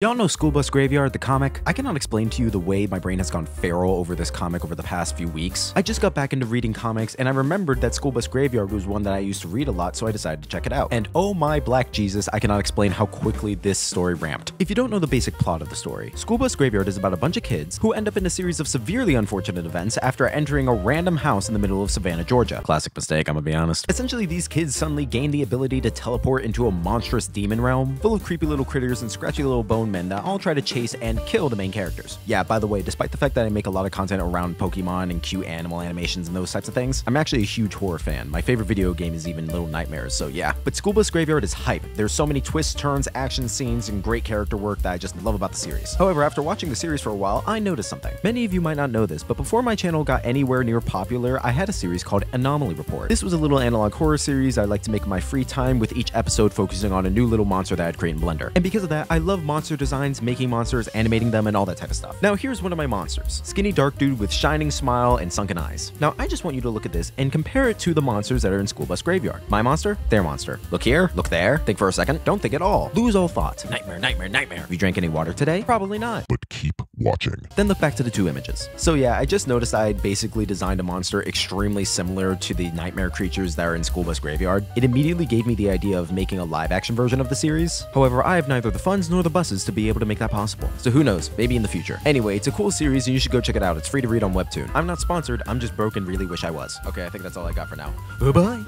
Y'all know School Bus Graveyard, the comic? I cannot explain to you the way my brain has gone feral over this comic over the past few weeks. I just got back into reading comics and I remembered that School Bus Graveyard was one that I used to read a lot, so I decided to check it out. And oh my black Jesus, I cannot explain how quickly this story ramped. If you don't know the basic plot of the story, School Bus Graveyard is about a bunch of kids who end up in a series of severely unfortunate events after entering a random house in the middle of Savannah, Georgia. Classic mistake, I'm gonna be honest. Essentially, these kids suddenly gain the ability to teleport into a monstrous demon realm full of creepy little critters and scratchy little bone men that all try to chase and kill the main characters. Yeah, by the way, despite the fact that I make a lot of content around Pokemon and cute animal animations and those types of things, I'm actually a huge horror fan. My favorite video game is even Little Nightmares, so yeah. But School Bus Graveyard is hype. There's so many twists, turns, action scenes, and great character work that I just love about the series. However, after watching the series for a while, I noticed something. Many of you might not know this, but before my channel got anywhere near popular, I had a series called Anomaly Report. This was a little analog horror series I like to make my free time with each episode focusing on a new little monster that I'd create in Blender. And because of that, I love monster designs, making monsters, animating them and all that type of stuff. Now here's one of my monsters. Skinny dark dude with shining smile and sunken eyes. Now I just want you to look at this and compare it to the monsters that are in School Bus Graveyard. My monster, their monster. Look here, look there, think for a second, don't think at all. Lose all thought. Nightmare, nightmare, nightmare. You drank any water today? Probably not. Watching. Then look back to the two images. So yeah, I just noticed I basically designed a monster extremely similar to the nightmare creatures that are in School Bus Graveyard. It immediately gave me the idea of making a live action version of the series. However, I have neither the funds nor the buses to be able to make that possible. So who knows, maybe in the future. Anyway, it's a cool series and you should go check it out. It's free to read on Webtoon. I'm not sponsored, I'm just broke and really wish I was. Okay, I think that's all I got for now. Bye-bye.